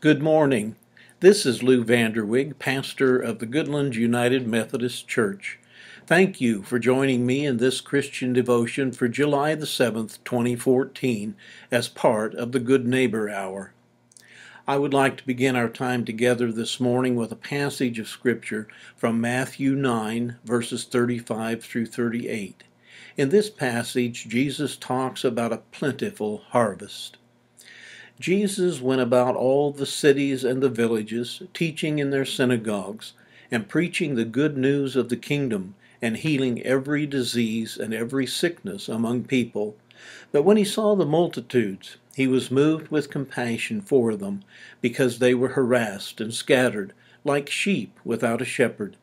Good morning. This is Lew Van Der Wege, pastor of the Goodland United Methodist Church. Thank you for joining me in this Christian devotion for July the 7th, 2014, as part of the Good Neighbor Hour. I would like to begin our time together this morning with a passage of Scripture from Matthew 9, verses 35 through 38. In this passage, Jesus talks about a plentiful harvest. Jesus went about all the cities and the villages, teaching in their synagogues, and preaching the good news of the kingdom, and healing every disease and every sickness among people. But when he saw the multitudes, he was moved with compassion for them, because they were harassed and scattered, like sheep without a shepherd.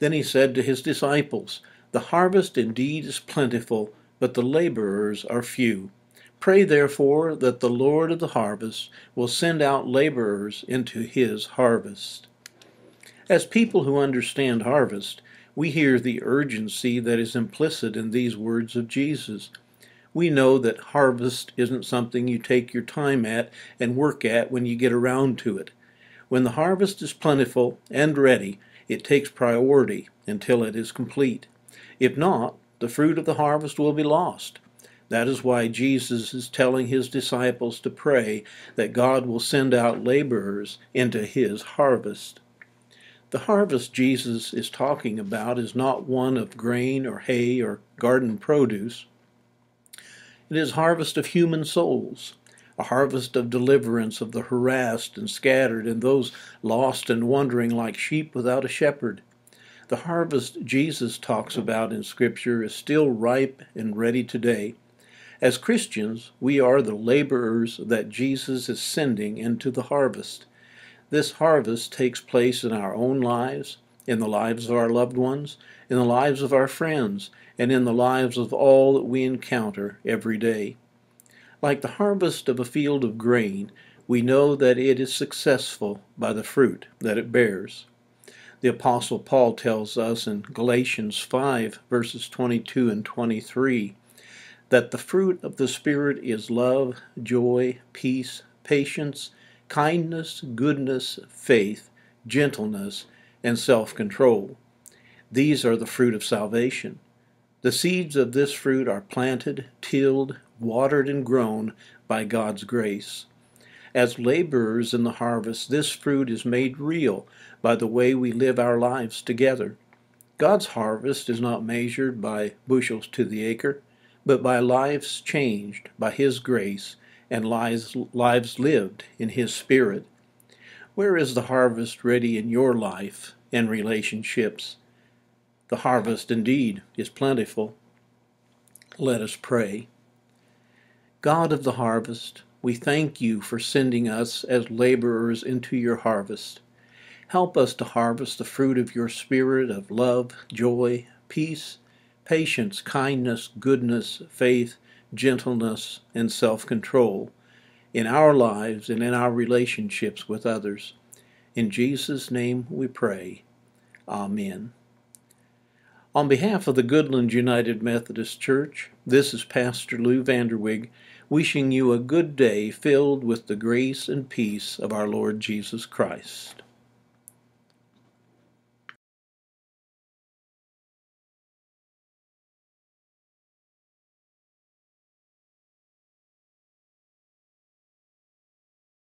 Then he said to his disciples, The harvest indeed is plentiful, but the laborers are few. Pray therefore that the Lord of the harvest will send out laborers into his harvest. As people who understand harvest, we hear the urgency that is implicit in these words of Jesus. We know that harvest isn't something you take your time at and work at when you get around to it. When the harvest is plentiful and ready, it takes priority until it is complete. If not, the fruit of the harvest will be lost. That is why Jesus is telling his disciples to pray that God will send out laborers into his harvest. The harvest Jesus is talking about is not one of grain or hay or garden produce. It is harvest of human souls, a harvest of deliverance of the harassed and scattered and those lost and wandering like sheep without a shepherd. The harvest Jesus talks about in Scripture is still ripe and ready today. As Christians, we are the laborers that Jesus is sending into the harvest. This harvest takes place in our own lives, in the lives of our loved ones, in the lives of our friends, and in the lives of all that we encounter every day. Like the harvest of a field of grain, we know that it is successful by the fruit that it bears. The Apostle Paul tells us in Galatians 5, verses 22 and 23 that the fruit of the Spirit is love, joy, peace, patience, kindness, goodness, faith, gentleness, and self control. These are the fruit of salvation. The seeds of this fruit are planted, tilled, watered, and grown by God's grace. As laborers in the harvest, this fruit is made real by the way we live our lives together. God's harvest is not measured by bushels to the acre, but by lives changed by His grace and lives, lives lived in His Spirit. Where is the harvest ready in your life and relationships? The harvest indeed is plentiful. Let us pray. God of the harvest, we thank you for sending us as laborers into your harvest. Help us to harvest the fruit of your Spirit of love, joy, peace, patience, kindness, goodness, faith, gentleness, and self control in our lives and in our relationships with others. In Jesus' name we pray. Amen. On behalf of the Goodland United Methodist Church, this is Pastor Lew Van Der Wege wishing you a good day filled with the grace and peace of our Lord Jesus Christ.